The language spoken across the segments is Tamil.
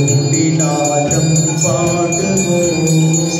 ुलिनादं पाको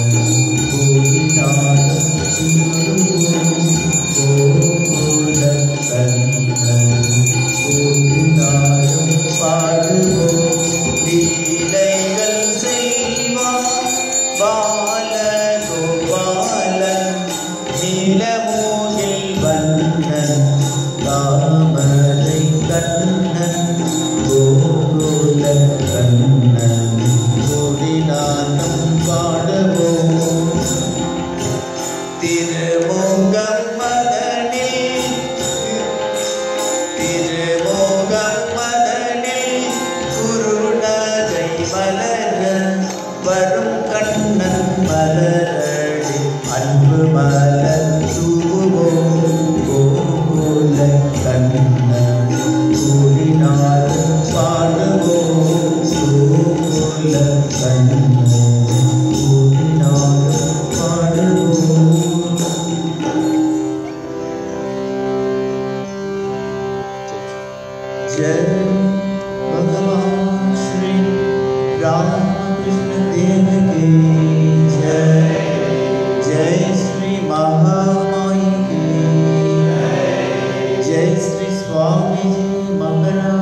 நீலமூகில் வண்ணன் தாமரை கண்ணன் கோகுல கண்ணன் கொடிநாதம் பாடுவோம். திருமோகம் மதனே திருமோகம் மதனே குருநாதை மலர வரும் கண்ணன் மலரடி அன்பு மலர் जय भगवान् श्री रामकृष्ण देवगे जय जय श्री महे जय। श्री स्वामीजी मम रा